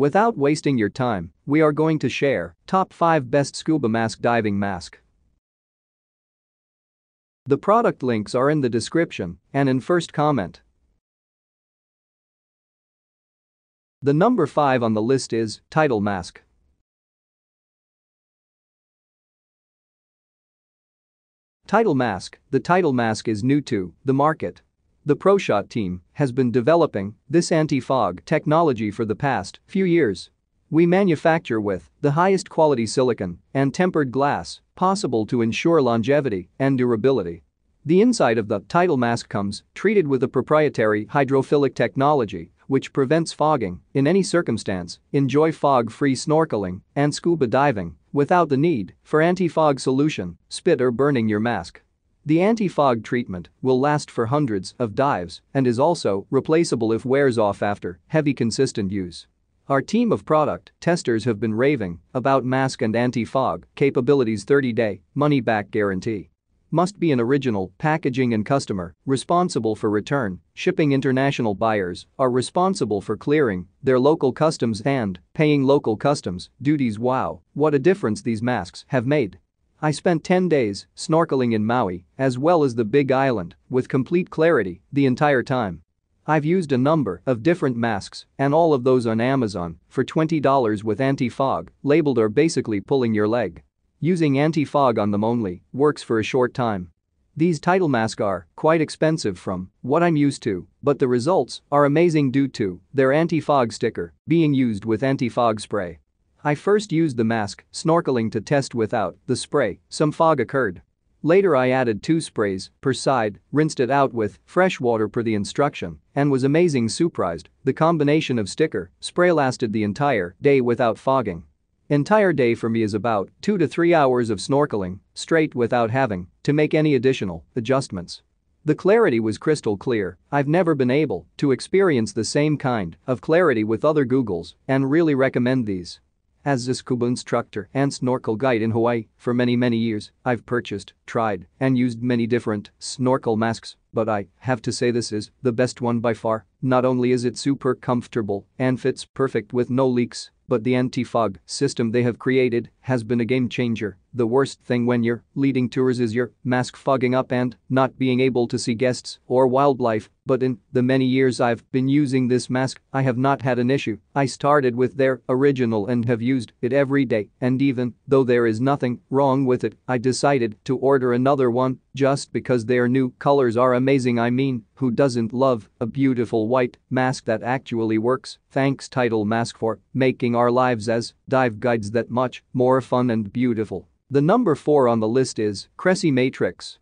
Without wasting your time, we are going to share top 5 best scuba mask diving mask. The product links are in the description and in first comment. The number 5 on the list is Tidal Mask. Tidal Mask The Tidal Mask is new to the market. The ProShot team has been developing this anti-fog technology for the past few years. We manufacture with the highest quality silicon and tempered glass possible to ensure longevity and durability. The inside of the Tidal mask comes treated with a proprietary hydrophilic technology which prevents fogging in any circumstance. Enjoy fog-free snorkeling and scuba diving without the need for anti-fog solution, spit or burning your mask. The anti-fog treatment will last for hundreds of dives and is also replaceable if wears off after heavy consistent use. Our team of product testers have been raving about mask and anti-fog capabilities 30-day money-back guarantee. Must be an original, packaging and customer, responsible for return, shipping international buyers are responsible for clearing their local customs and paying local customs duties wow, what a difference these masks have made. I spent 10 days snorkeling in Maui as well as the Big Island with complete clarity the entire time. I've used a number of different masks and all of those on Amazon for $20 with anti-fog labeled are basically pulling your leg. Using anti-fog on them only works for a short time. These Tidal masks are quite expensive from what I'm used to, but the results are amazing due to their anti-fog sticker being used with anti-fog spray. I first used the mask snorkeling to test without the spray, some fog occurred. Later I added two sprays per side, rinsed it out with fresh water per the instruction, and was amazing surprised the combination of sticker spray lasted the entire day without fogging. Entire day for me is about 2 to 3 hours of snorkeling, straight without having to make any additional adjustments. The clarity was crystal clear, I've never been able to experience the same kind of clarity with other Googles and really recommend these. As a scuba instructor and snorkel guide in Hawaii for many many years, I've purchased, tried, and used many different snorkel masks, but I have to say this is the best one by far. Not only is it super comfortable and fits perfect with no leaks, but the anti-fog system they have created has been a game changer. The worst thing when you're leading tours is your mask fogging up and not being able to see guests or wildlife, but in the many years I've been using this mask, I have not had an issue. I started with their original and have used it every day, and even though there is nothing wrong with it, I decided to order another one just because their new colors are amazing I mean, who doesn't love a beautiful white mask that actually works? Thanks Tidal Mask for making our lives as dive guides that much more fun and beautiful. The number 4 on the list is Cressi Matrix.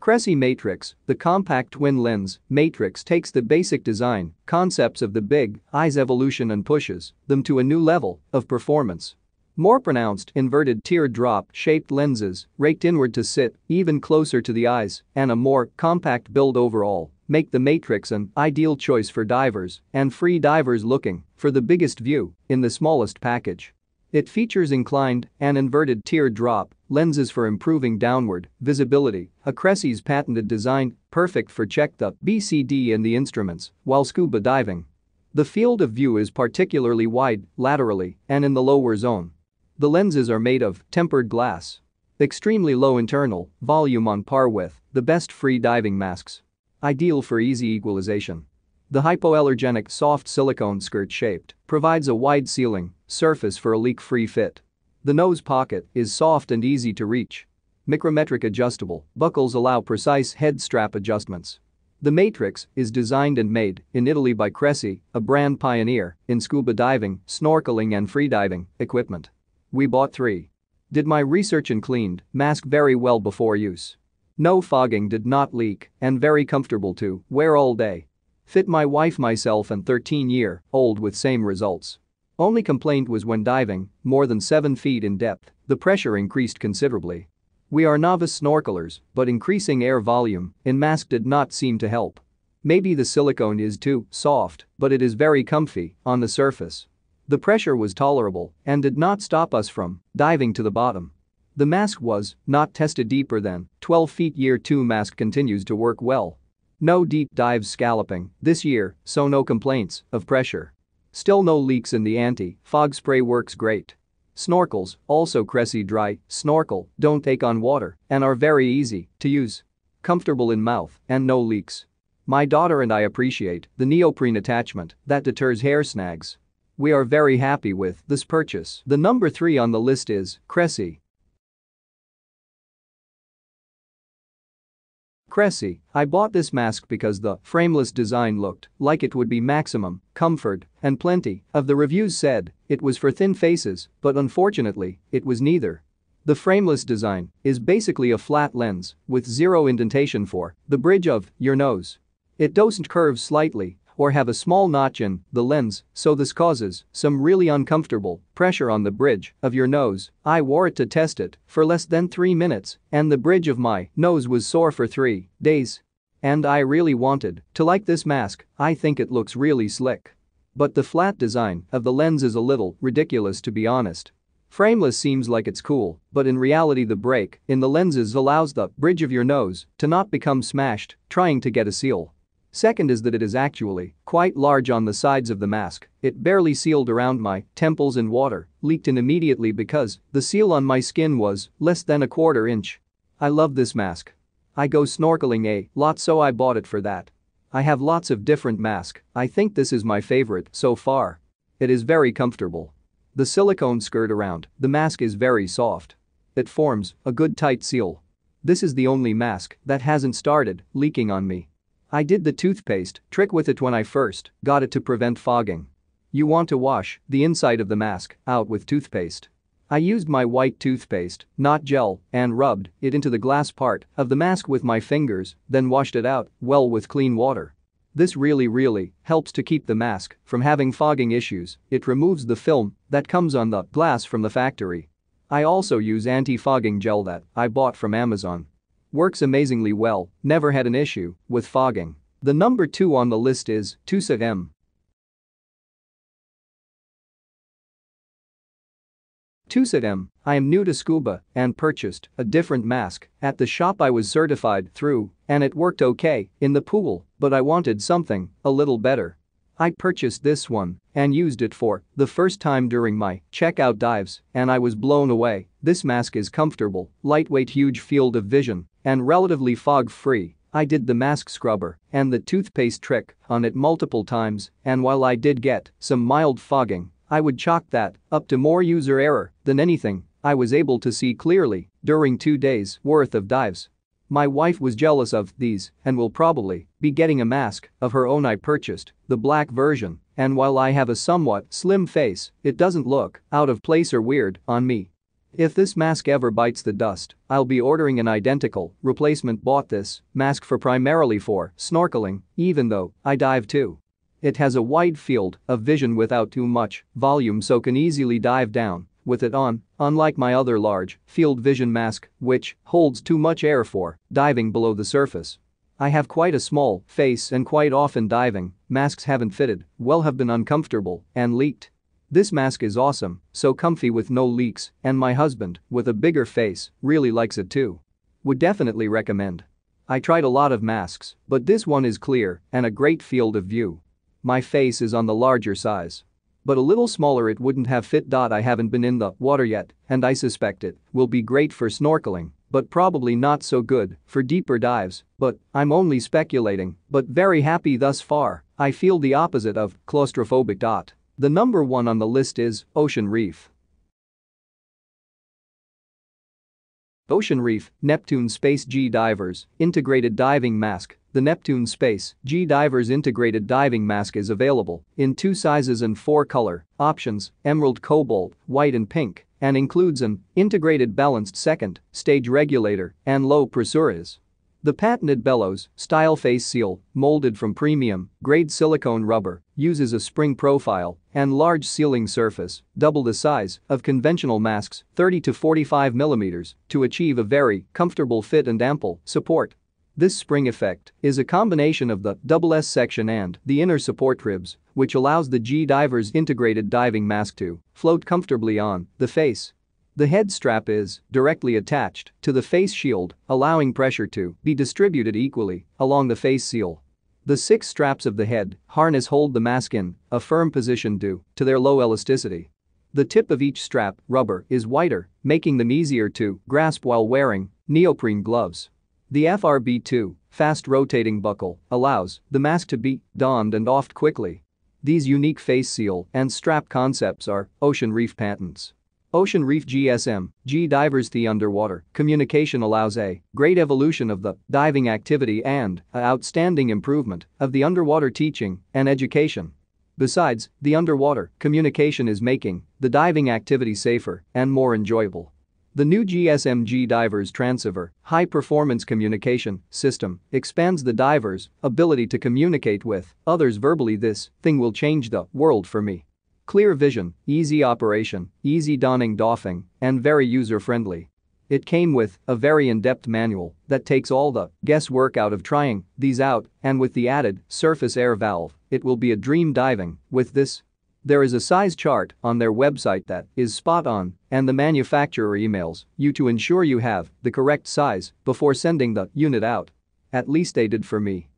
Cressi Matrix, the compact twin lens, Matrix takes the basic design concepts of the big eyes evolution and pushes them to a new level of performance. More pronounced inverted teardrop-shaped lenses, raked inward to sit even closer to the eyes, and a more compact build overall make the Matrix an ideal choice for divers and free divers looking for the biggest view in the smallest package. It features inclined and inverted teardrop lenses for improving downward visibility, a Cressi's patented design perfect for check the BCD and the instruments while scuba diving. The field of view is particularly wide laterally and in the lower zone the lenses are made of tempered glass. Extremely low internal volume on par with the best free diving masks. Ideal for easy equalization. The hypoallergenic soft silicone skirt shaped provides a wide sealing surface for a leak-free fit. The nose pocket is soft and easy to reach. Micrometric adjustable buckles allow precise head strap adjustments. The Matrix is designed and made in Italy by Cressi, a brand pioneer in scuba diving, snorkeling and freediving equipment. We bought three. Did my research and cleaned mask very well before use. No fogging did not leak and very comfortable to wear all day. Fit my wife myself and 13 year old with same results. Only complaint was when diving, more than 7 feet in depth, the pressure increased considerably. We are novice snorkelers, but increasing air volume in mask did not seem to help. Maybe the silicone is too soft, but it is very comfy on the surface. The pressure was tolerable and did not stop us from diving to the bottom. The mask was not tested deeper than 12 feet year 2 mask continues to work well. No deep dives scalloping this year, so no complaints of pressure. Still no leaks in the anti-fog spray works great. Snorkels, also Cressi Dry, snorkel, don't take on water, and are very easy to use. Comfortable in mouth and no leaks. My daughter and I appreciate the neoprene attachment that deters hair snags. We are very happy with this purchase. The number 3 on the list is Cressi. Cressi, I bought this mask because the frameless design looked like it would be maximum comfort and plenty of the reviews said it was for thin faces, but unfortunately, it was neither. The frameless design is basically a flat lens with zero indentation for the bridge of your nose. It doesn't curve slightly or have a small notch in the lens, so this causes some really uncomfortable pressure on the bridge of your nose. I wore it to test it for less than 3 minutes, and the bridge of my nose was sore for 3 days. And I really wanted to like this mask, I think it looks really slick. But the flat design of the lens is a little ridiculous to be honest. Frameless seems like it's cool, but in reality the break in the lenses allows the bridge of your nose to not become smashed trying to get a seal. Second is that it is actually quite large on the sides of the mask, it barely sealed around my temples and water leaked in immediately because the seal on my skin was less than a quarter inch. I love this mask. I go snorkeling a lot so I bought it for that. I have lots of different mask, I think this is my favorite so far. It is very comfortable. The silicone skirt around the mask is very soft. It forms a good tight seal. This is the only mask that hasn't started leaking on me. I did the toothpaste trick with it when I first got it to prevent fogging. You want to wash the inside of the mask out with toothpaste. I used my white toothpaste, not gel, and rubbed it into the glass part of the mask with my fingers, then washed it out well with clean water. This really really helps to keep the mask from having fogging issues, it removes the film that comes on the glass from the factory. I also use anti-fogging gel that I bought from Amazon. Works amazingly well, never had an issue with fogging. The number 2 on the list is Tusa M. Tusa M, I am new to scuba and purchased a different mask at the shop I was certified through and it worked okay in the pool but I wanted something a little better. I purchased this one and used it for the first time during my checkout dives and I was blown away. This mask is comfortable, lightweight huge field of vision and relatively fog-free, I did the mask scrubber and the toothpaste trick on it multiple times and while I did get some mild fogging, I would chalk that up to more user error than anything I was able to see clearly during two days worth of dives. My wife was jealous of these and will probably be getting a mask of her own I purchased, the black version, and while I have a somewhat slim face, it doesn't look out of place or weird on me. If this mask ever bites the dust, I'll be ordering an identical replacement bought this mask for primarily for snorkeling, even though I dive too. It has a wide field of vision without too much volume so can easily dive down with it on, unlike my other large field vision mask which holds too much air for diving below the surface. I have quite a small face and quite often diving, masks haven't fitted, well have been uncomfortable and leaked. This mask is awesome, so comfy with no leaks, and my husband, with a bigger face, really likes it too. Would definitely recommend. I tried a lot of masks, but this one is clear and a great field of view. My face is on the larger size. But a little smaller it wouldn't have fit. I haven't been in the water yet, and I suspect it will be great for snorkeling, but probably not so good for deeper dives, but I'm only speculating, but very happy thus far, I feel the opposite of claustrophobic. The number one on the list is Ocean Reef. Ocean Reef, Neptune Space G Divers, Integrated Diving Mask. The Neptune Space G Divers Integrated Diving Mask is available in two sizes and four color options, emerald cobalt, white and pink, and includes an integrated balanced second stage regulator and low pressurized. The patented bellows style face seal, molded from premium grade silicone rubber, uses a spring profile and large sealing surface, double the size of conventional masks 30 to 45 mm, to achieve a very comfortable fit and ample support. This spring effect is a combination of the double S section and the inner support ribs, which allows the G Diver's integrated diving mask to float comfortably on the face The head strap is directly attached to the face shield, allowing pressure to be distributed equally along the face seal. The six straps of the head harness hold the mask in a firm position due to their low elasticity. The tip of each strap, rubber, is wider, making them easier to grasp while wearing neoprene gloves. The FRB2 fast rotating buckle allows the mask to be donned and offed quickly. These unique face seal and strap concepts are Ocean Reef patents. Ocean Reef GSM, G Divers The underwater communication allows a great evolution of the diving activity and a outstanding improvement of the underwater teaching and education. Besides, the underwater communication is making the diving activity safer and more enjoyable. The new GSM-G Divers Transceiver high-performance communication system expands the diver's ability to communicate with others verbally this thing will change the world for me. Clear vision, easy operation, easy donning doffing, and very user-friendly. It came with a very in-depth manual that takes all the guesswork out of trying these out and with the added surface air valve, it will be a dream diving with this. There is a size chart on their website that is spot on and the manufacturer emails you to ensure you have the correct size before sending the unit out. At least they did for me.